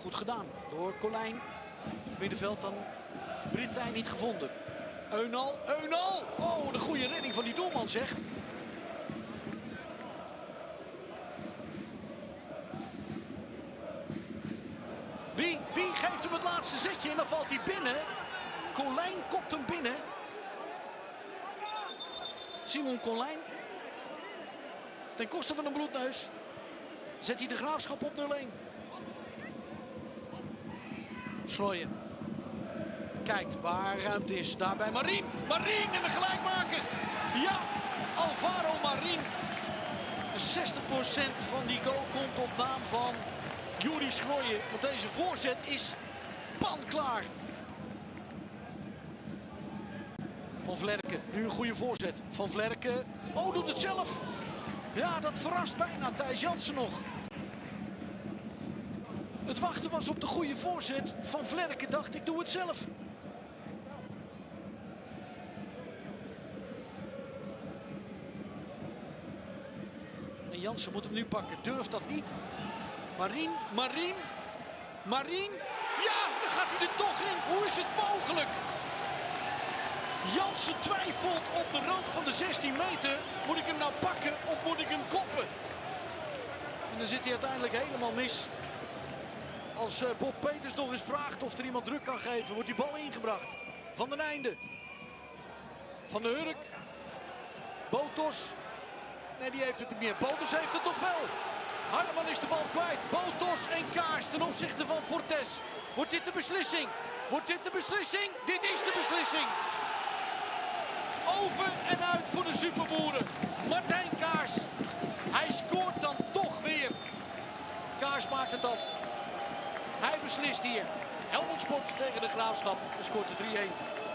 Goed gedaan door Colijn. Middenveld dan Brintijn niet gevonden. Eunal, Eunal! Oh, een goede redding van die doelman zeg. Wie, wie geeft hem het laatste zetje en dan valt hij binnen. Colijn kopt hem binnen. Simon Colijn. Ten koste van een bloedneus. Zet hij de graafschap op 0-1. Slooien. Kijkt waar ruimte is. Daarbij Marien. Marien en de gelijkmaker. Ja, Alvaro Marien. 60% van die goal komt op naam van Juri Schrooien. Want deze voorzet is panklaar. Van Vlerken, nu een goede voorzet. Van Vlerken, oh doet het zelf. Ja, dat verrast bijna Thijs Jansen nog. Het wachten was op de goede voorzet. Van Vlerken dacht, ik doe het zelf. En Jansen moet hem nu pakken. Durft dat niet. Marien, Marien, Marien. Ja, dan gaat hij er toch in. Hoe is het mogelijk? Jansen twijfelt op de rand van de 16 meter. Moet ik hem nou pakken of moet ik hem koppen? En dan zit hij uiteindelijk helemaal mis. Als eh, Bob Peters nog eens vraagt of er iemand druk kan geven, wordt die bal ingebracht. Van den einde. Van de Hurk. Botos. Nee, die heeft het niet meer. Botos heeft het nog wel. Hardeman is de bal kwijt. Botos en Kaars ten opzichte van Fortes. Wordt dit de beslissing? Wordt dit de beslissing? Dit is de beslissing. Over en uit voor de superboeren. Martijn Kaars. Hij scoort dan toch weer. Kaars maakt het af. Hij beslist hier. Helmond Sport tegen de Graafschap. En scoort de 3-1.